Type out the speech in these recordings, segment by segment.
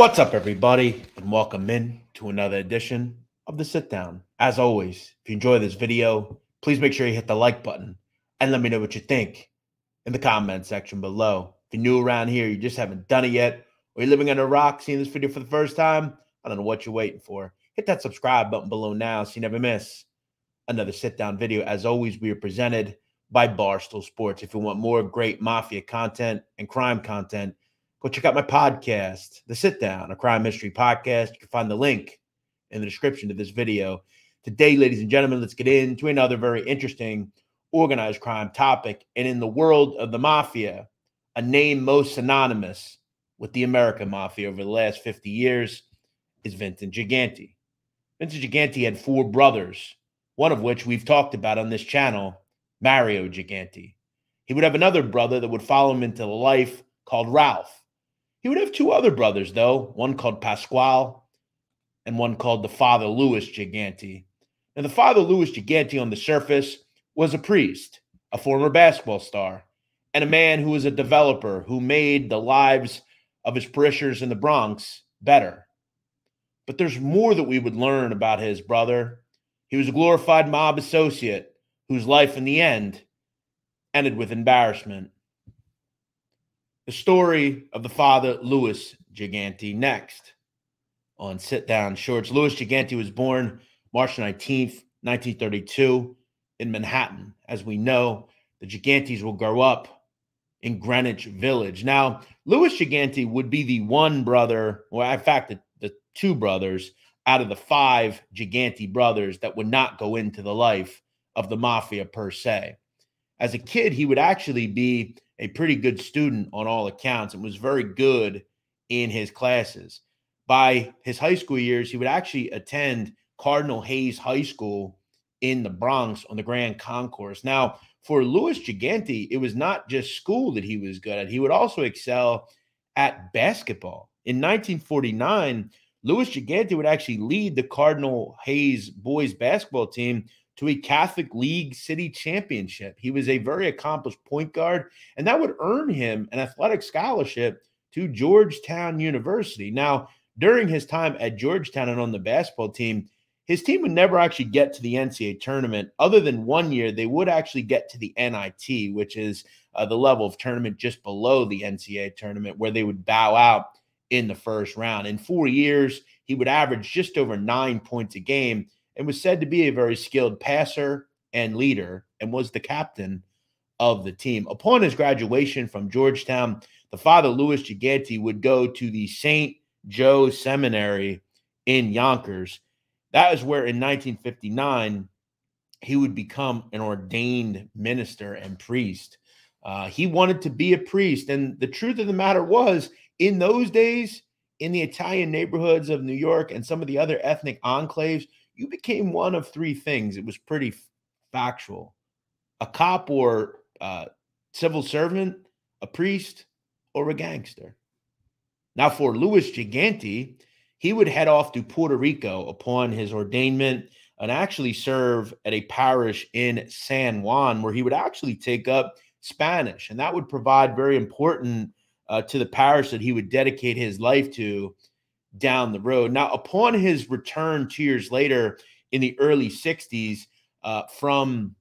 What's up, everybody, and welcome in to another edition of the Sit Down. As always, if you enjoy this video, please make sure you hit the like button and let me know what you think in the comment section below. If you're new around here, you just haven't done it yet, or you're living under a rock, seeing this video for the first time, I don't know what you're waiting for. Hit that subscribe button below now so you never miss another sit down video. As always, we are presented by Barstool Sports. If you want more great mafia content and crime content, go check out my podcast, The Sit Down, a crime mystery podcast. You can find the link in the description to this video. Today, ladies and gentlemen, let's get into another very interesting organized crime topic. And in the world of the mafia, a name most synonymous with the American mafia over the last 50 years is Vincent Gigante. Vincent Gigante had four brothers, one of which we've talked about on this channel, Mario Gigante. He would have another brother that would follow him into life called Ralph. He would have two other brothers, though, one called Pasquale and one called the father Louis Gigante. And the father Louis Gigante on the surface was a priest, a former basketball star, and a man who was a developer who made the lives of his parishioners in the Bronx better. But there's more that we would learn about his brother. He was a glorified mob associate whose life in the end ended with embarrassment. The story of the father, Louis Gigante, next on Sit Down Shorts. Louis Gigante was born March 19th, 1932, in Manhattan. As we know, the Gigantes will grow up in Greenwich Village. Now, Louis Gigante would be the one brother, well, in fact, the, the two brothers out of the five Gigante brothers that would not go into the life of the mafia per se. As a kid, he would actually be a pretty good student on all accounts and was very good in his classes. By his high school years, he would actually attend Cardinal Hayes High School in the Bronx on the Grand Concourse. Now, for Louis Gigante, it was not just school that he was good at, he would also excel at basketball. In 1949, Louis Gigante would actually lead the Cardinal Hayes boys basketball team to a Catholic League City Championship. He was a very accomplished point guard, and that would earn him an athletic scholarship to Georgetown University. Now, during his time at Georgetown and on the basketball team, his team would never actually get to the NCAA tournament. Other than one year, they would actually get to the NIT, which is uh, the level of tournament just below the NCAA tournament, where they would bow out in the first round. In four years, he would average just over nine points a game and was said to be a very skilled passer and leader and was the captain of the team. Upon his graduation from Georgetown, the father, Louis Gigante, would go to the St. Joe Seminary in Yonkers. That is where in 1959 he would become an ordained minister and priest. Uh, he wanted to be a priest. And the truth of the matter was, in those days, in the Italian neighborhoods of New York and some of the other ethnic enclaves, you became one of three things. It was pretty factual a cop or uh, civil servant, a priest, or a gangster. Now, for Louis Gigante, he would head off to Puerto Rico upon his ordainment and actually serve at a parish in San Juan, where he would actually take up Spanish. And that would provide very important uh, to the parish that he would dedicate his life to down the road. Now, upon his return two years later in the early 60s uh, from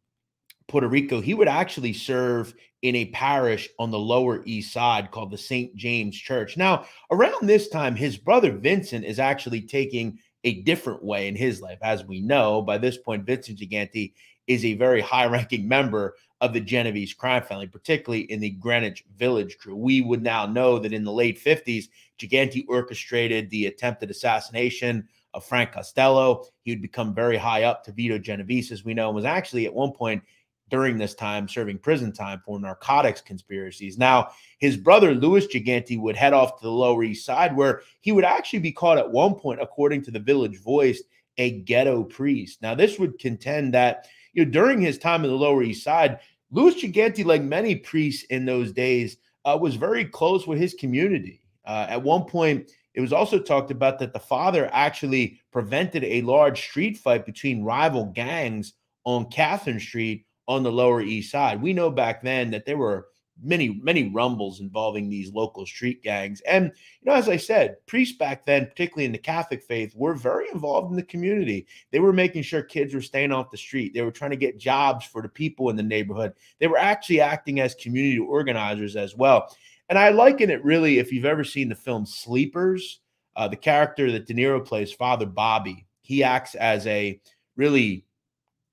Puerto Rico, he would actually serve in a parish on the Lower East Side called the St. James Church. Now, around this time, his brother Vincent is actually taking a different way in his life. As we know, by this point, Vincent Gigante is a very high ranking member of the Genovese crime family, particularly in the Greenwich Village crew. We would now know that in the late 50s, Gigante orchestrated the attempted assassination of Frank Costello. He would become very high up to Vito Genovese, as we know, and was actually at one point during this time serving prison time for narcotics conspiracies. Now, his brother Louis Gigante would head off to the Lower East Side, where he would actually be called at one point, according to the Village Voice, a ghetto priest. Now, this would contend that you know during his time in the Lower East Side, Louis Gigante, like many priests in those days, uh, was very close with his community. Uh, at one point, it was also talked about that the father actually prevented a large street fight between rival gangs on Catherine Street on the Lower East Side. We know back then that there were many many rumbles involving these local street gangs. And you know, as I said, priests back then, particularly in the Catholic faith, were very involved in the community. They were making sure kids were staying off the street. They were trying to get jobs for the people in the neighborhood. They were actually acting as community organizers as well. And I liken it really if you've ever seen the film Sleepers, uh, the character that De Niro plays, Father Bobby, he acts as a really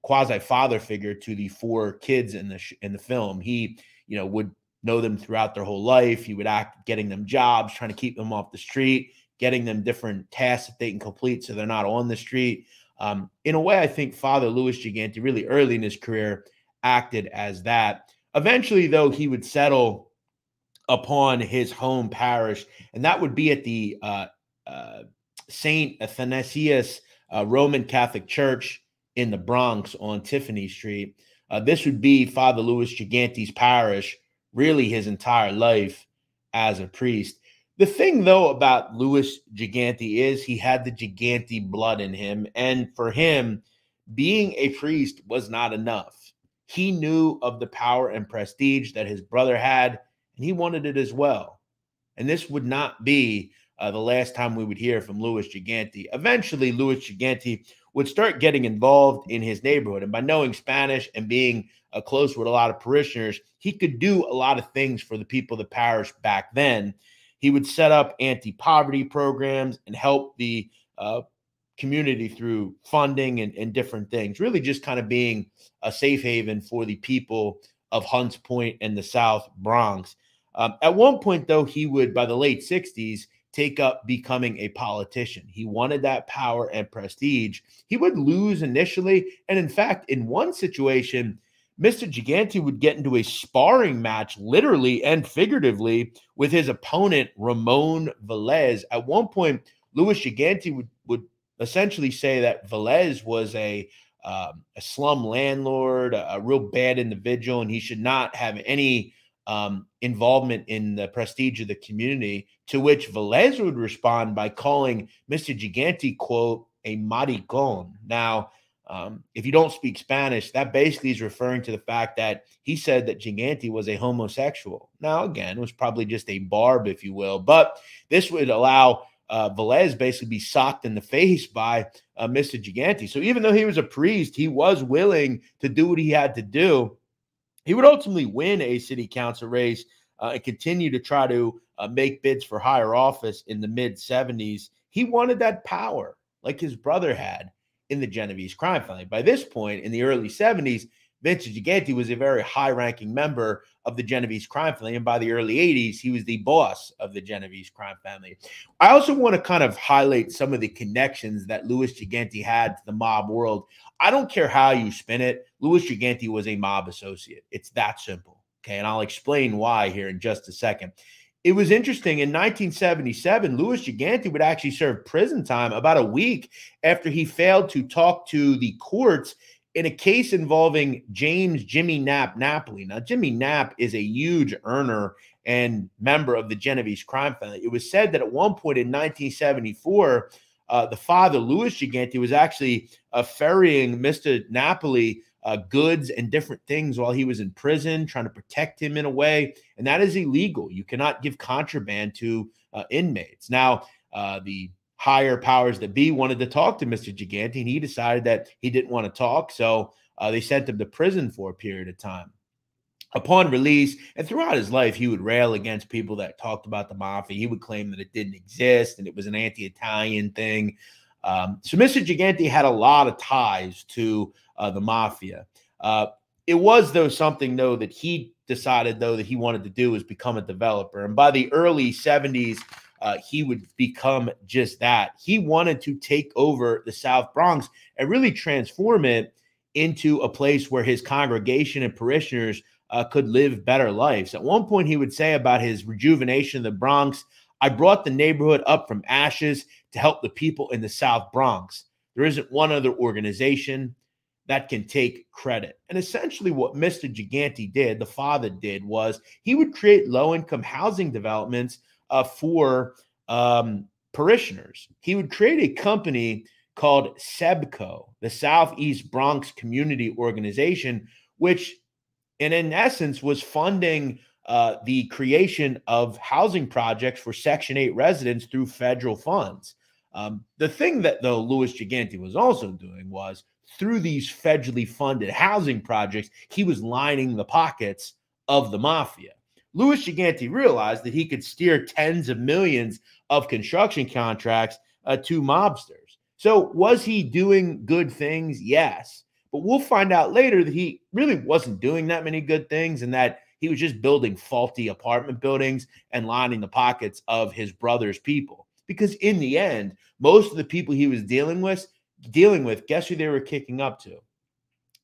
quasi father figure to the four kids in the sh- in the film. He, you know, would know them throughout their whole life. He would act getting them jobs, trying to keep them off the street, getting them different tasks that they can complete so they're not on the street. Um, in a way, I think Father Louis Gigante really early in his career acted as that. Eventually, though, he would settle upon his home parish, and that would be at the uh, uh, Saint Athanasius uh, Roman Catholic Church in the Bronx on Tiffany Street. Uh, this would be Father Louis Gigante's parish, really his entire life as a priest. The thing, though, about Louis Gigante is he had the Gigante blood in him. And for him, being a priest was not enough. He knew of the power and prestige that his brother had, and he wanted it as well. And this would not be uh, the last time we would hear from Louis Gigante. Eventually, Louis Gigante would start getting involved in his neighborhood. And by knowing Spanish and being uh, close with a lot of parishioners, he could do a lot of things for the people of the parish back then. He would set up anti poverty programs and help the uh, community through funding and, and different things, really just kind of being a safe haven for the people of Hunts Point and the South Bronx. Um, at one point, though, he would, by the late 60s, take up becoming a politician. He wanted that power and prestige. He would lose initially. And in fact, in one situation, Mr. Gigante would get into a sparring match, literally and figuratively, with his opponent, Ramon Velez. At one point, Louis Gigante would, would essentially say that Velez was a um, a slum landlord, a, a, real bad individual, and he should not have any um, involvement in the prestige of the community, to which Velez would respond by calling Mr. Gigante, quote, a maricon. Now, um, if you don't speak Spanish, that basically is referring to the fact that he said that Gigante was a homosexual. Now, again, it was probably just a barb, if you will, but this would allow uh, Velez basically be socked in the face by uh, Mr. Gigante. So even though he was a priest, he was willing to do what he had to do he would ultimately win a city council race uh, and continue to try to uh, make bids for higher office in the mid 70s. He wanted that power like his brother had in the Genovese crime family. By this point, in the early 70s, Vincent Gigante was a very high ranking member of the Genovese crime family. And by the early 80s, he was the boss of the Genovese crime family. I also want to kind of highlight some of the connections that Louis Gigante had to the mob world. I don't care how you spin it. Louis Gigante was a mob associate. It's that simple. Okay. And I'll explain why here in just a second. It was interesting. In 1977, Louis Gigante would actually serve prison time about a week after he failed to talk to the courts in a case involving James Jimmy Nap Napoli. Now, Jimmy Nap is a huge earner and member of the Genovese crime family. It was said that at one point in 1974, uh, the father, Louis Gigante, was actually uh, ferrying Mr. Napoli uh, goods and different things while he was in prison, trying to protect him in a way. And that is illegal. You cannot give contraband to uh, inmates. Now, uh, the higher powers that be wanted to talk to Mr. Gigante, and he decided that he didn't want to talk. So uh, they sent him to prison for a period of time upon release and throughout his life he would rail against people that talked about the mafia he would claim that it didn't exist and it was an anti-italian thing um, so mr gigante had a lot of ties to uh, the mafia. Uh, it was though something though that he decided though that he wanted to do was become a developer. And by the early 70s uh, he would become just that. He wanted to take over the south bronx and really transform it into a place where his congregation and parishioners uh, could live better lives. At one point, he would say about his rejuvenation of the Bronx I brought the neighborhood up from ashes to help the people in the South Bronx. There isn't one other organization that can take credit. And essentially, what Mr. Gigante did, the father did, was he would create low income housing developments uh, for um, parishioners. He would create a company called SEBCO, the Southeast Bronx Community Organization, which and in essence was funding uh, the creation of housing projects for Section 8 residents through federal funds. Um, the thing that, though, Louis Gigante was also doing was through these federally funded housing projects, he was lining the pockets of the mafia. Louis Gigante realized that he could steer tens of millions of construction contracts uh, to mobsters. So, was he doing good things? Yes. But we'll find out later that he really wasn't doing that many good things and that he was just building faulty apartment buildings and lining the pockets of his brother's people. Because in the end, most of the people he was dealing with, dealing with, guess who they were kicking up to?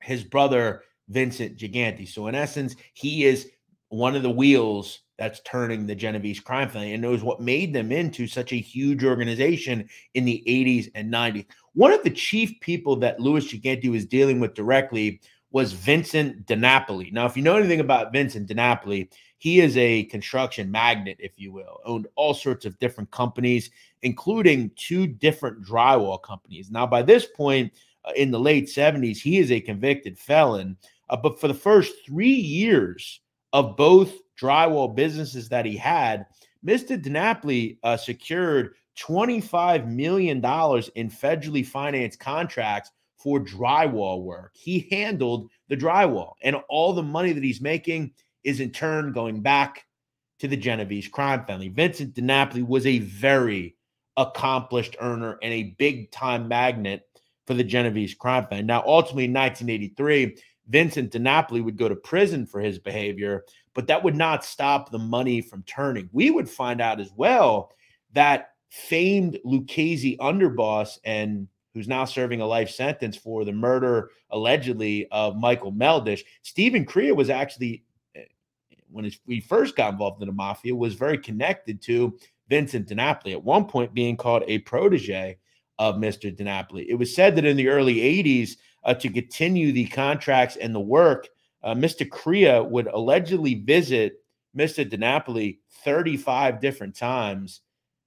His brother Vincent Gigante. So in essence, he is one of the wheels that's turning the Genovese crime family and knows what made them into such a huge organization in the 80s and 90s. One of the chief people that Louis Gigante was dealing with directly was Vincent DiNapoli. Now, if you know anything about Vincent DiNapoli, he is a construction magnate, if you will, owned all sorts of different companies, including two different drywall companies. Now, by this point uh, in the late 70s, he is a convicted felon. Uh, but for the first three years of both drywall businesses that he had, Mr. DiNapoli uh, secured $25 million in federally financed contracts for drywall work. He handled the drywall, and all the money that he's making is in turn going back to the Genovese crime family. Vincent DiNapoli was a very accomplished earner and a big time magnet for the Genovese crime family. Now, ultimately, in 1983, Vincent DiNapoli would go to prison for his behavior, but that would not stop the money from turning. We would find out as well that famed Lucchese underboss and who's now serving a life sentence for the murder allegedly of Michael Meldish. Stephen Crea was actually, eh, when he first got involved in the mafia, was very connected to Vincent DiNapoli. At one point, being called a protege of Mr. DiNapoli. It was said that in the early 80s, uh, to continue the contracts and the work, uh, Mr. Crea would allegedly visit Mr. DiNapoli 35 different times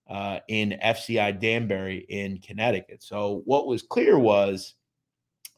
uh, in FCI Danbury in Connecticut. So what was clear was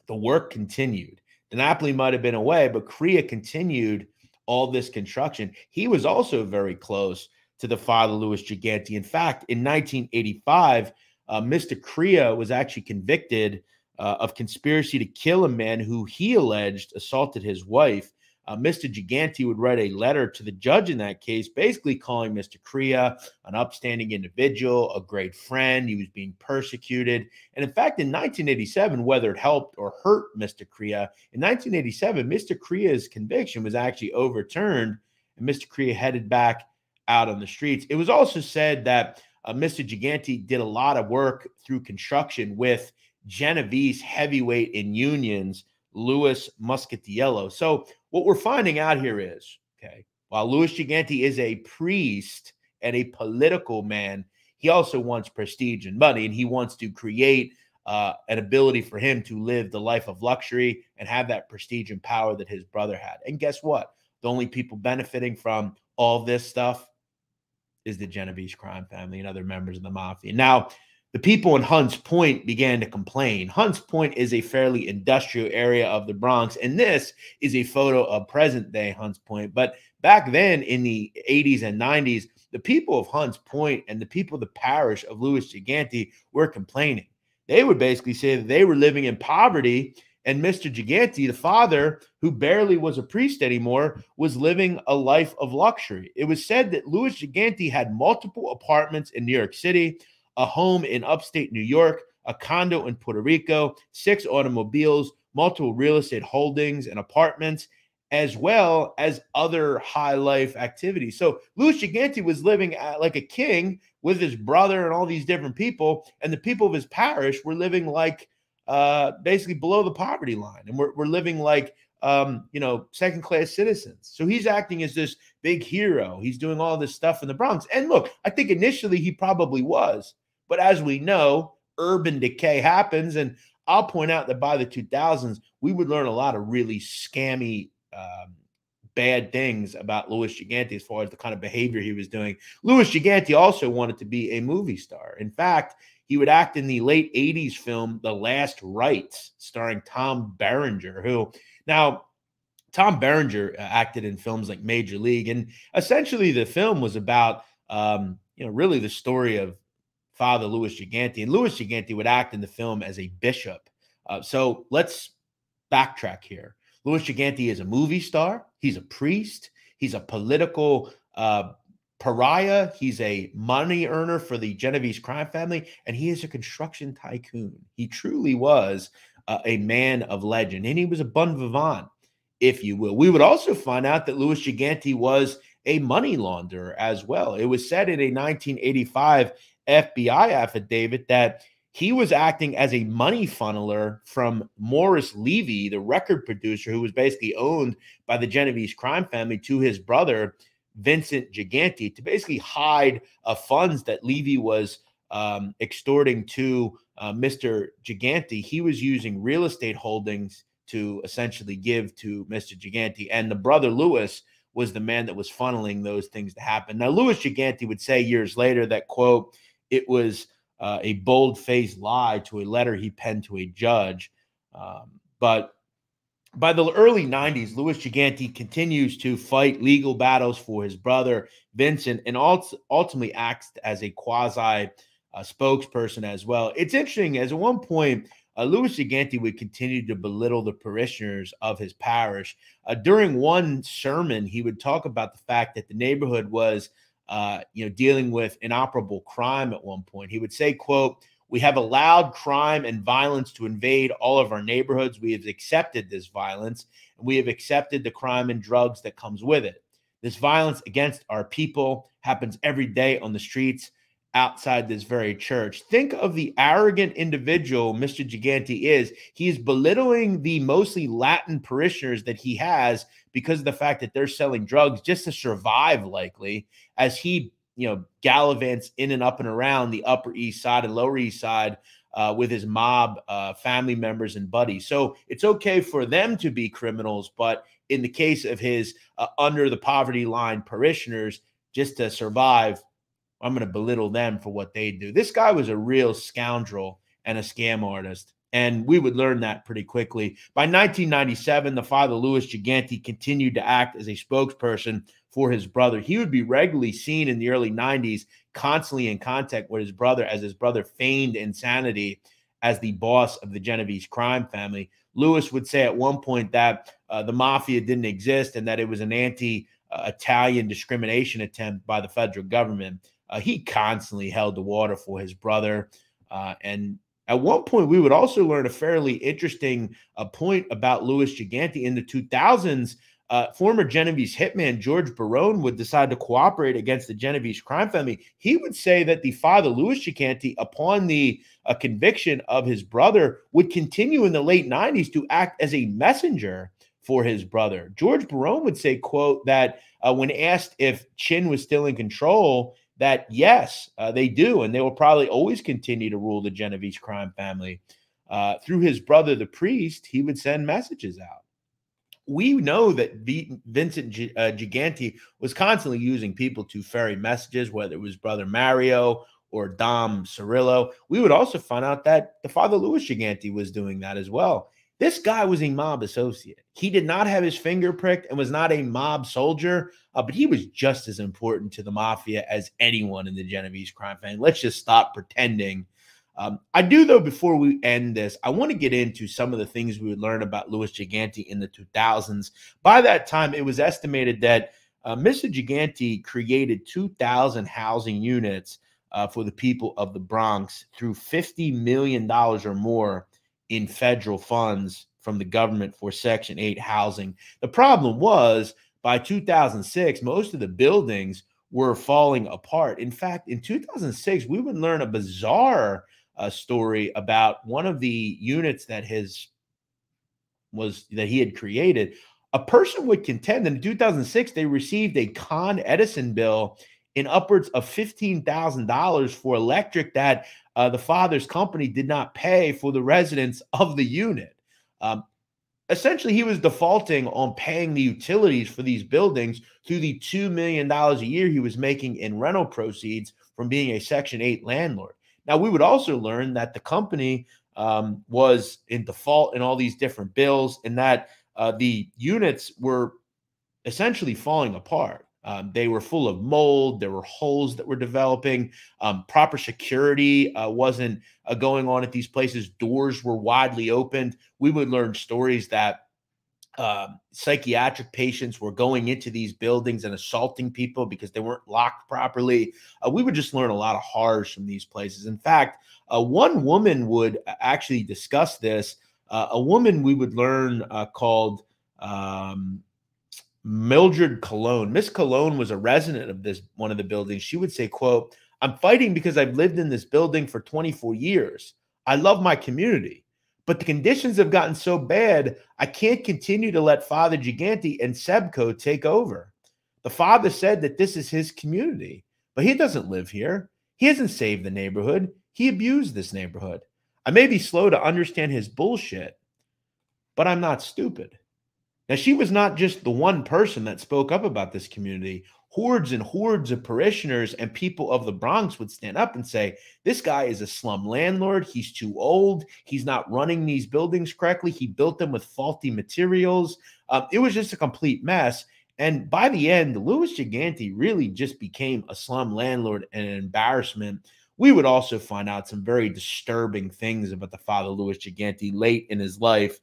the work continued. DiNapoli might have been away, but Crea continued all this construction. He was also very close to the father, Louis Gigante. In fact, in 1985, uh, Mr. Crea was actually convicted uh, of conspiracy to kill a man who he alleged assaulted his wife uh, Mr. Gigante would write a letter to the judge in that case, basically calling Mr. Crea an upstanding individual, a great friend. He was being persecuted. And in fact, in 1987, whether it helped or hurt Mr. Crea, in 1987, Mr. Crea's conviction was actually overturned and Mr. Crea headed back out on the streets. It was also said that uh, Mr. Gigante did a lot of work through construction with Genovese heavyweight in unions Louis Moscatiello. So what we're finding out here is, okay, while Louis Gigante is a priest and a political man, he also wants prestige and money, and he wants to create uh, an ability for him to live the life of luxury and have that prestige and power that his brother had. And guess what? The only people benefiting from all this stuff is the Genovese crime family and other members of the mafia. Now, the people in Hunts Point began to complain. Hunts Point is a fairly industrial area of the Bronx, and this is a photo of present day Hunts Point. But back then in the 80s and 90s, the people of Hunts Point and the people of the parish of Louis Gigante were complaining. They would basically say that they were living in poverty, and Mr. Gigante, the father, who barely was a priest anymore, was living a life of luxury. It was said that Louis Gigante had multiple apartments in New York City a home in upstate New York, a condo in Puerto Rico, six automobiles, multiple real estate holdings and apartments, as well as other high life activities. So Louis Gigante was living like a king with his brother and all these different people, and the people of his parish were living like uh, basically below the poverty line, and we're, we're living like um, you know, second class citizens. So he's acting as this big hero. He's doing all this stuff in the Bronx. And look, I think initially he probably was. But as we know, urban decay happens. And I'll point out that by the 2000s, we would learn a lot of really scammy, um, bad things about Louis Gigante as far as the kind of behavior he was doing. Louis Gigante also wanted to be a movie star. In fact, he would act in the late 80s film The Last Rites, starring Tom Berenger, who now Tom Berenger uh, acted in films like Major League, and essentially the film was about, um, you know, really the story of Father Louis Gigante. And Louis Gigante would act in the film as a bishop. Uh, so let's backtrack here. Louis Gigante is a movie star. He's a priest. He's a political uh, pariah. He's a money earner for the Genovese crime family, and he is a construction tycoon. He truly was uh, a man of legend, and he was a bon vivant, if you will. We would also find out that Louis Gigante was a money launderer as well. It was said in a 1985 FBI affidavit that he was acting as a money funneler from Morris Levy, the record producer who was basically owned by the Genovese crime family, to his brother, Vincent Gigante, to basically hide uh, funds that Levy was um, extorting to uh, Mr. Gigante. He was using real estate holdings to essentially give to Mr. Gigante. And the brother Louis was the man that was funneling those things to happen. Now, Louis Gigante would say years later that, quote, it was uh, a bold faced lie to a letter he penned to a judge. Um, but by the early 90s, Louis Gigante continues to fight legal battles for his brother Vincent and ultimately acts as a quasi uh, spokesperson as well. It's interesting, as at one point, uh, Louis Gigante would continue to belittle the parishioners of his parish. Uh, during one sermon, he would talk about the fact that the neighborhood was uh, you know, dealing with inoperable crime at one point. He would say, quote, we have allowed crime and violence to invade all of our neighborhoods. We have accepted this violence and we have accepted the crime and drugs that comes with it. This violence against our people happens every day on the streets outside this very church. Think of the arrogant individual Mr. Gigante is. He is belittling the mostly Latin parishioners that he has because of the fact that they're selling drugs just to survive, likely, as he, you know, gallivants in and up and around the Upper East Side and Lower East Side uh, with his mob uh, family members and buddies. So it's okay for them to be criminals, but in the case of his uh, under the poverty line parishioners, just to survive, I'm going to belittle them for what they do. This guy was a real scoundrel and a scam artist. And we would learn that pretty quickly. By 1997, the father, Louis Gigante, continued to act as a spokesperson for his brother. He would be regularly seen in the early 90s, constantly in contact with his brother as his brother feigned insanity as the boss of the Genovese crime family. Louis would say at one point that uh, the mafia didn't exist and that it was an anti Italian discrimination attempt by the federal government. Uh, he constantly held the water for his brother. Uh, and at one point, we would also learn a fairly interesting uh, point about Louis Gigante in the 2000s. Uh, former Genovese hitman George Barone would decide to cooperate against the Genovese crime family. He would say that the father, Louis Gigante, upon the uh, conviction of his brother, would continue in the late 90s to act as a messenger for his brother. George Barone would say, quote, that uh, when asked if Chin was still in control, that yes, uh, they do, and they will probably always continue to rule the Genovese crime family. Uh, through his brother, the priest, he would send messages out. We know that v- Vincent G- uh, Gigante was constantly using people to ferry messages, whether it was brother Mario or Dom Cirillo. We would also find out that the father Louis Gigante was doing that as well. This guy was a mob associate. He did not have his finger pricked and was not a mob soldier, uh, but he was just as important to the mafia as anyone in the Genovese crime family. Let's just stop pretending. Um, I do, though, before we end this, I want to get into some of the things we would learn about Louis Gigante in the 2000s. By that time, it was estimated that uh, Mr. Gigante created 2,000 housing units uh, for the people of the Bronx through $50 million or more in federal funds from the government for Section 8 housing. The problem was by 2006, most of the buildings were falling apart. In fact, in 2006, we would learn a bizarre uh, story about one of the units that his was that he had created. A person would contend that in 2006 they received a Con Edison bill in upwards of $15,000 for electric that uh, the father's company did not pay for the residents of the unit. Um, essentially, he was defaulting on paying the utilities for these buildings through the $2 million a year he was making in rental proceeds from being a Section 8 landlord. Now, we would also learn that the company um, was in default in all these different bills and that uh, the units were essentially falling apart. Um, they were full of mold. There were holes that were developing. Um, proper security uh, wasn't uh, going on at these places. Doors were widely opened. We would learn stories that uh, psychiatric patients were going into these buildings and assaulting people because they weren't locked properly. Uh, we would just learn a lot of horrors from these places. In fact, uh, one woman would uh, actually discuss this. A woman we would learn called um, Mildred Cologne. Miss Cologne was a resident of this one of the buildings. She would say, "quote I'm fighting because I've lived in this building for 24 years. I love my community." But the conditions have gotten so bad, I can't continue to let Father Gigante and Sebco take over. The father said that this is his community, but he doesn't live here. He hasn't saved the neighborhood. He abused this neighborhood. I may be slow to understand his bullshit, but I'm not stupid. Now, she was not just the one person that spoke up about this community hordes and hordes of parishioners and people of the Bronx would stand up and say, This guy is a slum landlord. He's too old. He's not running these buildings correctly. He built them with faulty materials. Um, it was just a complete mess. And by the end, Louis Gigante really just became a slum landlord and an embarrassment. We would also find out some very disturbing things about the father, Louis Gigante, late in his life.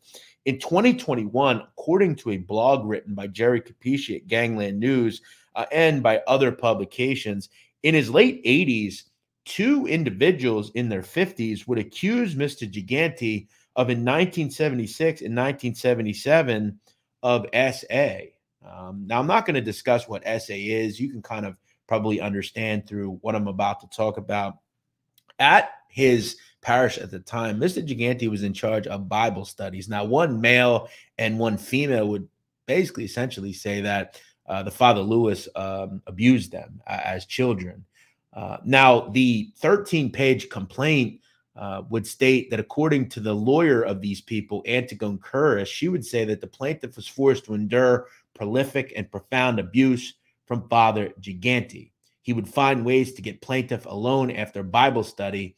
In 2021, according to a blog written by Jerry Capeci at Gangland News, uh, and by other publications. In his late 80s, two individuals in their 50s would accuse Mr. Gigante of in 1976 and 1977 of SA. Um, now, I'm not going to discuss what SA is. You can kind of probably understand through what I'm about to talk about. At his parish at the time, Mr. Gigante was in charge of Bible studies. Now, one male and one female would basically essentially say that uh, the father Louis um, abused them uh, as children. Uh, now, the 13 page complaint uh, would state that according to the lawyer of these people, Antigone Curis, she would say that the plaintiff was forced to endure prolific and profound abuse from Father Gigante. He would find ways to get plaintiff alone after Bible study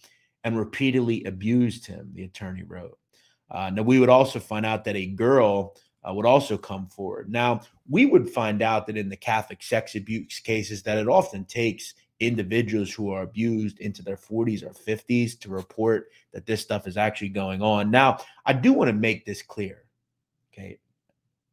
and repeatedly abused him, the attorney wrote. Uh, now, we would also find out that a girl uh, would also come forward. Now, we would find out that in the Catholic sex abuse cases that it often takes individuals who are abused into their 40s or 50s to report that this stuff is actually going on. Now, I do want to make this clear, okay?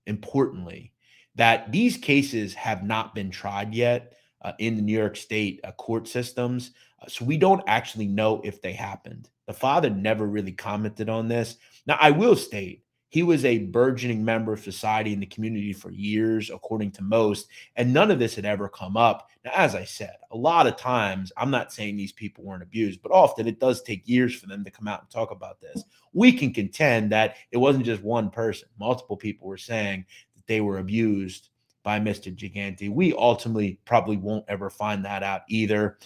Importantly, that these cases have not been tried yet uh, in the New York State uh, court systems. So we don't actually know if they happened. The father never really commented on this. Now, I will state he was a burgeoning member of society in the community for years, according to most, and none of this had ever come up. Now, as I said, a lot of times, I'm not saying these people weren't abused, but often it does take years for them to come out and talk about this. We can contend that it wasn't just one person, multiple people were saying that they were abused by Mr. Gigante. We ultimately probably won't ever find that out either.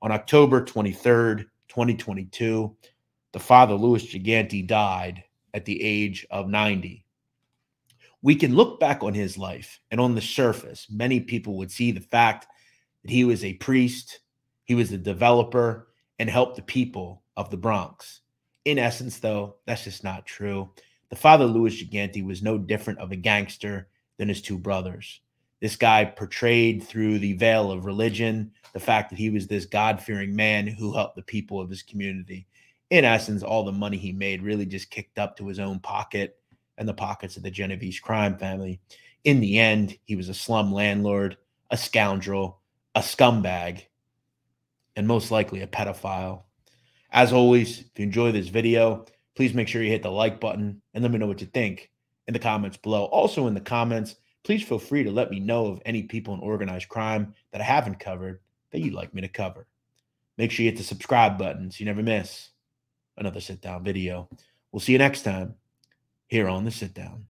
On October 23rd, 2022, the father, Louis Gigante, died at the age of 90. We can look back on his life, and on the surface, many people would see the fact that he was a priest, he was a developer, and helped the people of the Bronx. In essence, though, that's just not true. The father, Louis Gigante, was no different of a gangster than his two brothers. This guy portrayed through the veil of religion the fact that he was this God fearing man who helped the people of his community in essence, all the money he made really just kicked up to his own pocket and the pockets of the Genovese crime family. In the end, he was a slum landlord, a scoundrel, a scumbag, and most likely a pedophile. As always, if you enjoy this video, please make sure you hit the like button and let me know what you think in the comments below. Also, in the comments, please feel free to let me know of any people in organized crime that I haven't covered that you'd like me to cover. Make sure you hit the subscribe button so you never miss another sit down video. We'll see you next time here on the sit down.